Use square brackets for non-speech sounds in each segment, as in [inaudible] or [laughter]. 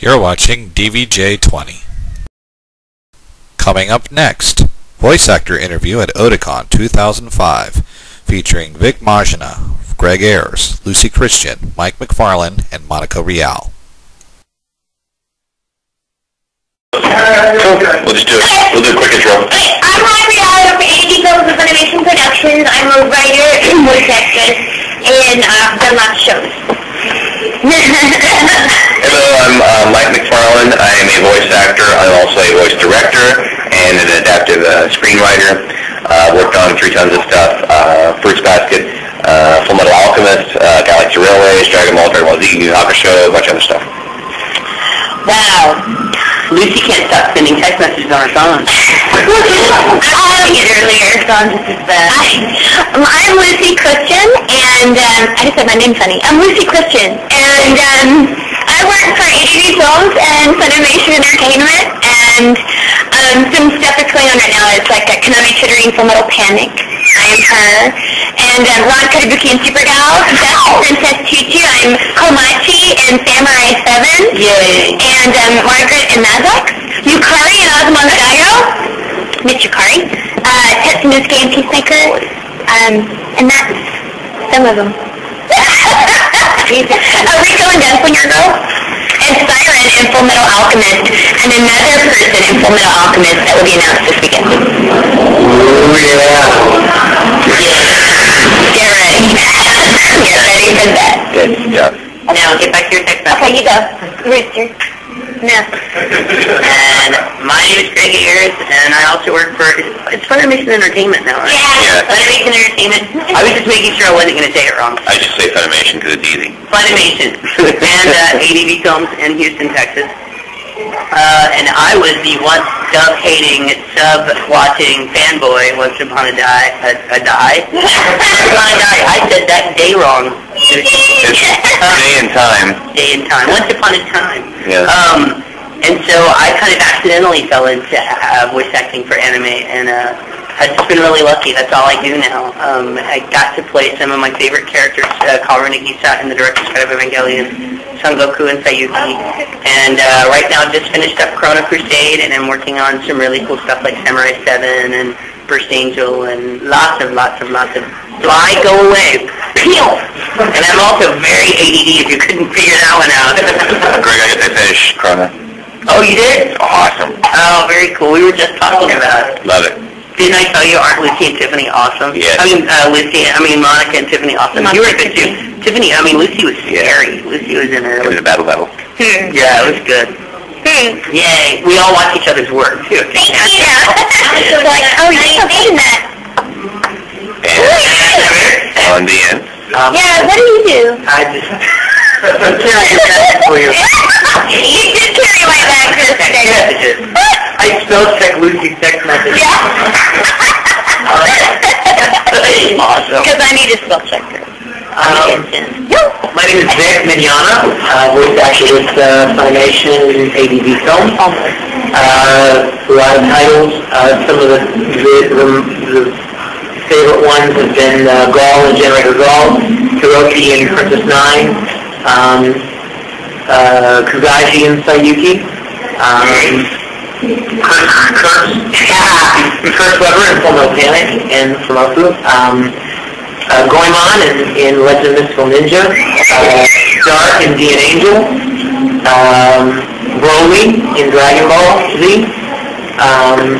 You're watching DVJ 20. Coming up next, voice actor interview at Otakon 2005, featuring Vic Mignogna, Greg Ayres, Luci Christian, Mike McFarland, and Monica Rial. We'll just do it. We'll do a quick intro. I'm Hyrie Allen of AD Films and Funimation Productions. I'm a writer and [clears throat] voice actress, and uh, I've done lots of shows. I'm Mike McFarland. I am a voice actor. I'm also a voice director and an adaptive uh, screenwriter. Uh, worked on three tons of stuff. Uh, Fruits Basket, uh, Full Metal Alchemist, uh, Galaxy Railways, Dragon Ball, Dragon Ball Z, Yu Yu Hakusho, a bunch of other stuff. Wow. Luci can't stop sending text messages on her phone. [laughs] I it earlier, so I'm just as bad. I, I'm Luci Christian, and um, I just said my name funny. I'm Luci Christian, and um, I work for ADV Films and Funimation Entertainment, and um, some stuff that's going on right now is like a Kaname Chidori in Full Metal Panic. I am her. And um, Ron Katabuki and Supergal, that's Princess Tutu. I'm Komachi and Samurai 7. Yay. And um, Margaret and Mazox. Yukari and Dairo. Miss Yukari. Uh, Tetsunosuke and Peacemaker. Um, and that's some of them. [laughs] uh, Rico and Gunslinger Girl. And Siren in Full Metal Alchemist. And another person in Full Metal Alchemist that will be announced this weekend. Ooh, yeah. Get ready. [laughs] Get ready for that. Good stuff. Now, get back to your text message. Okay, you go. Rooster. No. And my name is Greg Ayres, and I also work for, it's Funimation Entertainment now, right? Yeah. Yeah. Funimation Entertainment. I was just making sure I wasn't going to say it wrong. I just say Funimation because it's easy. Funimation. and uh, [laughs] ADV Films in Houston, Texas. Uh, and I was the once dove-hating, sub-watching fanboy once upon a die, a, a die. once [laughs] upon a die. I said that day wrong. It's day and time. Day and time. Once upon a time. Yeah. Um, and so I kind of accidentally fell into uh, voice acting for anime, and uh, I've just been really lucky. That's all I do now. Um, I got to play some of my favorite characters, uh, Kaoru Nagisa in the Director's Cut of Evangelion, Son Goku and Saiyuki, and uh, right now I've just finished up Chrono Crusade, and I'm working on some really cool stuff like Samurai 7 and First Angel, and lots of, lots of, lots of Fly, go away. Pew! And I'm also very ADD if you couldn't figure that one out. [laughs] Greg, I get to finish Chrono. Oh, you did? Awesome. Oh, very cool. We were just talking about it. Love it. Didn't I tell you aren't Luci and Tiffany awesome? Yes. I mean, uh, Luci, I mean, Monica and Tiffany awesome. you were good too. Tiffany, I mean, Luci was Yeah. scary. Luci was in It was her. a battle battle. Hmm. Yeah, it was good. Hmm. Yay. We all watch each other's work too. Thank you. [laughs] [laughs] like, oh, you're so good in that. And on the end. Um, Yeah, what do you do? I just... [laughs] I'm carrying for you. [laughs] you did carry my bag this day. Messages. I spell check Luci's text message. [laughs] awesome. Because I need to spell checker. Um, My name is Vic Mignogna, uh, voice actor with uh, Funimation ADV Film. Uh, a lot of titles. Uh, some of the, the, the, the favorite ones have been uh, Gawl and Generator Gawl, Hiroki and Princess Nine, um, uh, Kougaiji and Saiyuki, um, Kurt, Kurt, Kurt Weber in Full Metal Panic and Fumoffu. Um, uh, Goemon in, in Legend of Mystical Ninja, uh, Dark in D.N.Angel, um, Broly in Dragon Ball Z, um,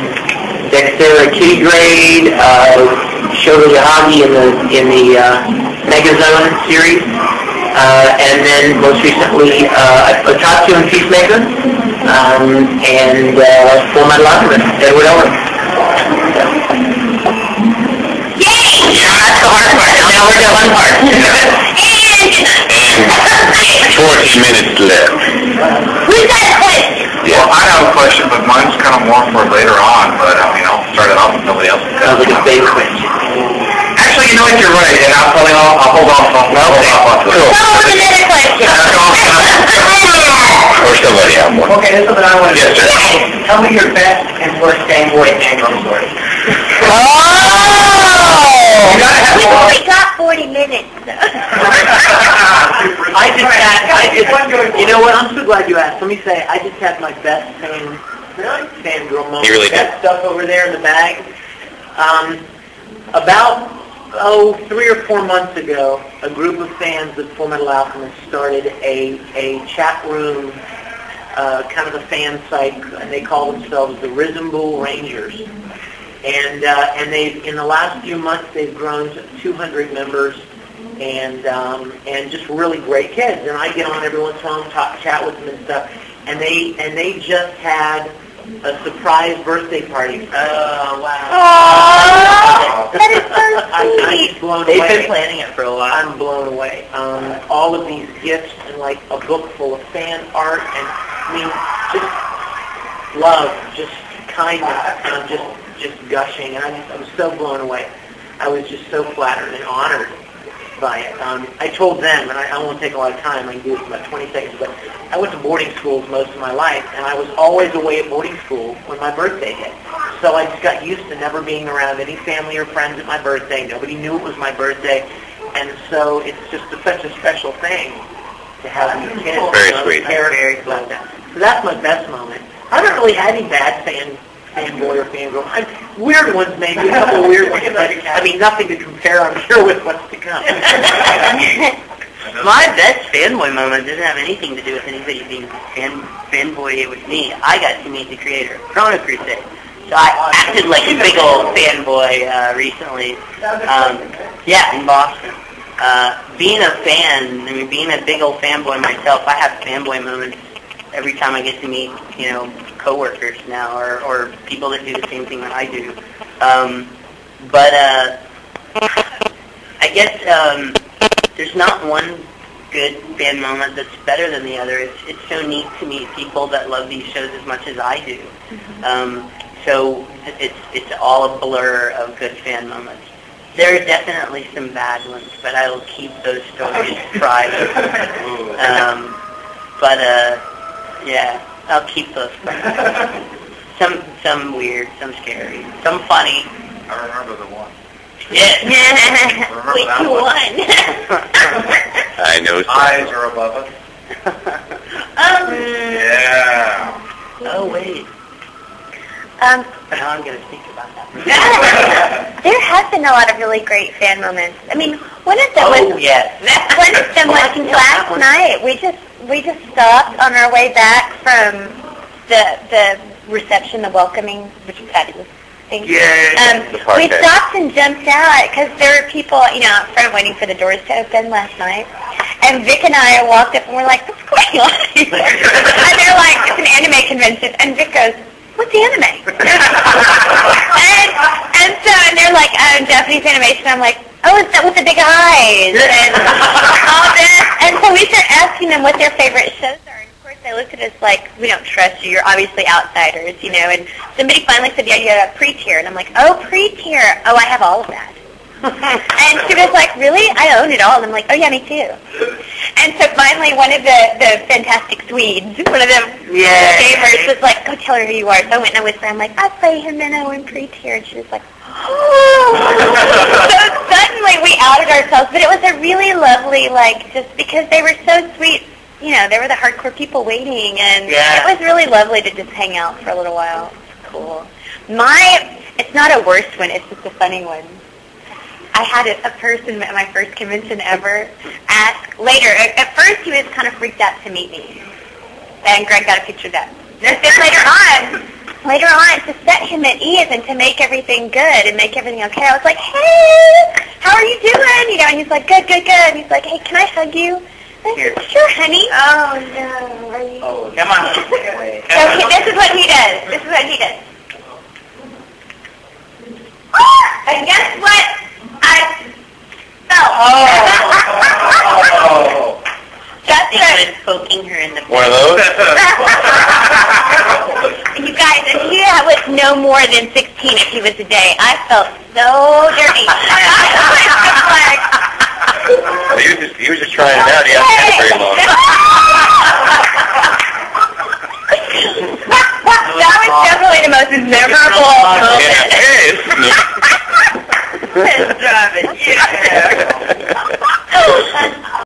Dexter Kitty Grade, uh, Shogo Yahagi in the in the uh, Megazone series, uh, and then most recently uh, Otatsu and Peacemaker, um, and uh, Full Metal Alchemist, Edward Elric. Yay! That's the hard part. Now we're the fun part. And [laughs] 14 minutes left. who's got a question? Yeah. Well, I have a question, but mine's kind of more for later on, but I mean, I'll start it off with somebody else. Sounds like a big question. Actually, you're right, and I'll probably, I'll, I'll hold off on, I'll hold off on. Cool. No, another question. Or somebody have one. Okay, this is what I want to Yes, sir. Tell me your best and worst Game Boy Tango story. Oh! You gotta have We've one. only got 40 minutes. [laughs] I just had, I just, you know what, I'm so glad you asked. Let me say, I just had my best fan, fangirl moment. You really That stuff over there in the bag. Um, about, oh, three or four months ago, a group of fans of Full Metal Alchemist started a, a chat room, uh, kind of a fan site, and they call themselves the Risen Bull Rangers. And, uh, and they've, in the last few months, they've grown to 200 members and um, and just really great kids. And I get on every once in a while and talk, chat with them and stuff. And they and they just had a surprise birthday party. Oh wow! Aww, that is so I, I'm blown They've away. been planning it for a while. I'm blown away. Um, all of these gifts and like a book full of fan art and I mean just love, just kindness, and I'm just just gushing. And I just I'm so blown away. I was just so flattered and honored by it. Um, I told them, and I, I won't take a lot of time. I can do this in about 20 seconds. But I went to boarding schools most of my life, and I was always away at boarding school when my birthday hit. So I just got used to never being around any family or friends at my birthday. Nobody knew it was my birthday, and so it's just a, such a special thing to have these kids. Very sweet. about that. So that's my best moment. I haven't really had any bad fan fanboy or fangirl. I, weird ones maybe, a couple weird ones, [laughs] but I mean nothing to compare. I'm sure with what's to come. [laughs] My best fanboy moment doesn't have anything to do with anybody being fan fanboy with me. I got to meet the creator Chrono Crusade. So I acted like a big old fanboy uh, recently. Um, yeah, in Boston. Uh, being a fan, I mean, being a big old fanboy myself, I have fanboy moments every time I get to meet, you know, coworkers now or, or people that do the same thing that I do. Um, but uh, I guess um, there's not one good fan moment that's better than the other. It's it's so neat to meet people that love these shows as much as I do. Um, so it's it's all a blur of good fan moments. There are definitely some bad ones, but I will keep those stories [laughs] private. Um, but uh, yeah, I'll keep those. [laughs] Some some weird, some scary, some funny. I remember the one. Yeah. [laughs] Which one? [laughs] I know. Eyes are above us. um, Yeah. oh wait. um, Now I'm gonna think about that. there have been a lot of really great fan moments. I mean, one of them Oh was yes. one of them Oh, I can tell that last one. night. We just we just stopped on our way back from the the reception, the welcoming, which is fabulous. Thing. Yeah. Um, The park we day. stopped and jumped out because there were people, you know, out front waiting for the doors to open last night. And Vic and I walked up and we're like, what's going on here? [laughs] and they're like, it's an anime convention. And Vic goes, what's anime? [laughs] and, and so, and they're like, um, Japanese animation. I'm like, oh, it's that with the big eyes. And [laughs] all this. And so we start asking them what their favorite shows are. And of course, they looked at us like, we don't trust you. You're obviously outsiders, you know. And somebody finally said, yeah, you got a Pretear. And I'm like, oh, Pretear. Oh, I have all of that. [laughs] and she was like, really? I own it all. And I'm like, oh, yeah, me too. And so finally, one of the, the fantastic Swedes, one of the Yeah. gamers, was like, go tell her who you are. So I went and I whispered, I'm like, I play Himeno in Pretear. And she was like, oh. [gasps] [laughs] so suddenly we outed ourselves. But it was a really lovely, like, just because they were so sweet. You know, they were the hardcore people waiting. And Yeah. it was really lovely to just hang out for a little while. It's cool. My, it's not a worst one. It's just a funny one. I had a, a person at my first convention ever ask later. At, at first, he was kind of freaked out to meet me, and Greg got a picture of that. And later on, later on, to set him at ease and to make everything good and make everything okay, I was like, "Hey, how are you doing?" You know, and he's like, "Good, good, good." And he's like, "Hey, can I hug you?" I said, "Sure, honey." Oh no, are you? Oh, come on. [laughs] Wait. So he, this is what he does. This is what he does. Ah, and guess what? I felt. Oh. [laughs] That's He it. was poking her in the One of those? [laughs] You guys, if he was no more than 16 if he was a day, I felt so dirty. he, was just, he was just trying it out. He hasn't had it very long. that was definitely the most memorable Yeah. moment. Hey,